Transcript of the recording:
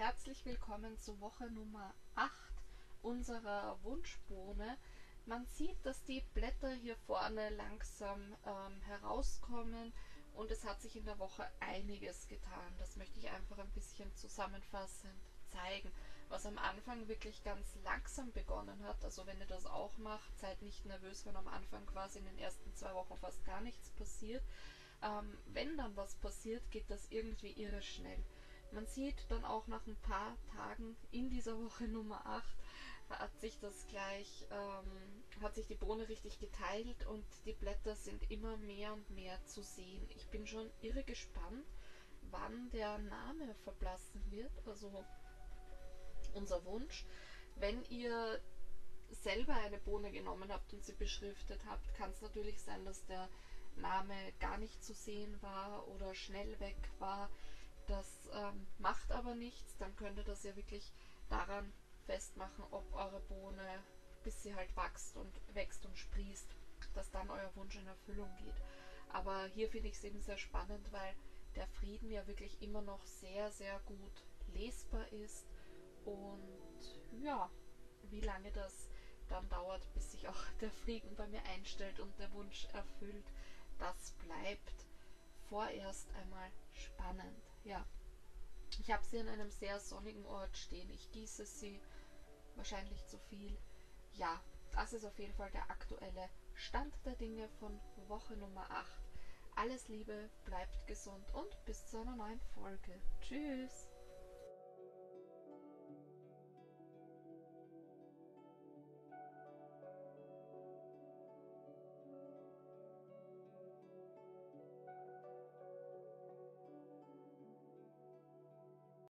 Herzlich willkommen zu Woche Nummer 8 unserer Wunschbohne. Man sieht, dass die Blätter hier vorne langsam ähm, herauskommen und es hat sich in der Woche einiges getan. Das möchte ich einfach ein bisschen zusammenfassend zeigen. Was am Anfang wirklich ganz langsam begonnen hat, also wenn ihr das auch macht, seid nicht nervös, wenn am Anfang quasi in den ersten zwei Wochen fast gar nichts passiert. Ähm, wenn dann was passiert, geht das irgendwie irre schnell. Man sieht dann auch nach ein paar Tagen in dieser Woche Nummer 8 hat sich das gleich, ähm, hat sich die Bohne richtig geteilt und die Blätter sind immer mehr und mehr zu sehen. Ich bin schon irre gespannt, wann der Name verblassen wird, also unser Wunsch. Wenn ihr selber eine Bohne genommen habt und sie beschriftet habt, kann es natürlich sein, dass der Name gar nicht zu sehen war oder schnell weg war. Das ähm, macht aber nichts, dann könnt ihr das ja wirklich daran festmachen, ob eure Bohne, bis sie halt wächst und wächst und sprießt, dass dann euer Wunsch in Erfüllung geht. Aber hier finde ich es eben sehr spannend, weil der Frieden ja wirklich immer noch sehr, sehr gut lesbar ist. Und ja, wie lange das dann dauert, bis sich auch der Frieden bei mir einstellt und der Wunsch erfüllt, das bleibt vorerst einmal spannend. Ja, ich habe sie an einem sehr sonnigen Ort stehen. Ich gieße sie wahrscheinlich zu viel. Ja, das ist auf jeden Fall der aktuelle Stand der Dinge von Woche Nummer 8. Alles Liebe, bleibt gesund und bis zu einer neuen Folge. Tschüss!